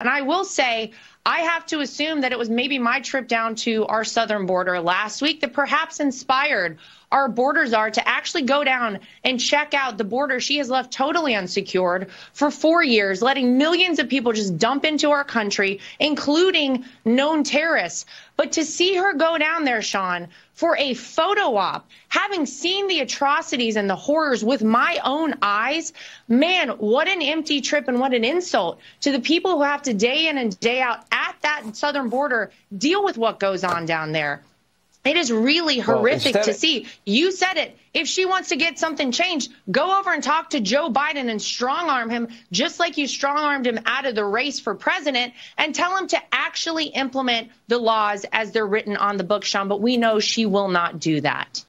And I will say, I have to assume that it was maybe my trip down to our southern border last week that perhaps inspired our border czar to actually go down and check out the border she has left totally unsecured for four years, letting millions of people just dump into our country, including known terrorists. But to see her go down there, Sean, for a photo op, having seen the atrocities and the horrors with my own eyes, man, what an empty trip and what an insult to the people who have to day in and day out that southern border deal with what goes on down there. It is really horrific well, to see. You said it. If she wants to get something changed, go over and talk to Joe Biden and strong arm him, just like you strong armed him out of the race for president, and tell him to actually implement the laws as they're written on the book, Sean. But we know she will not do that.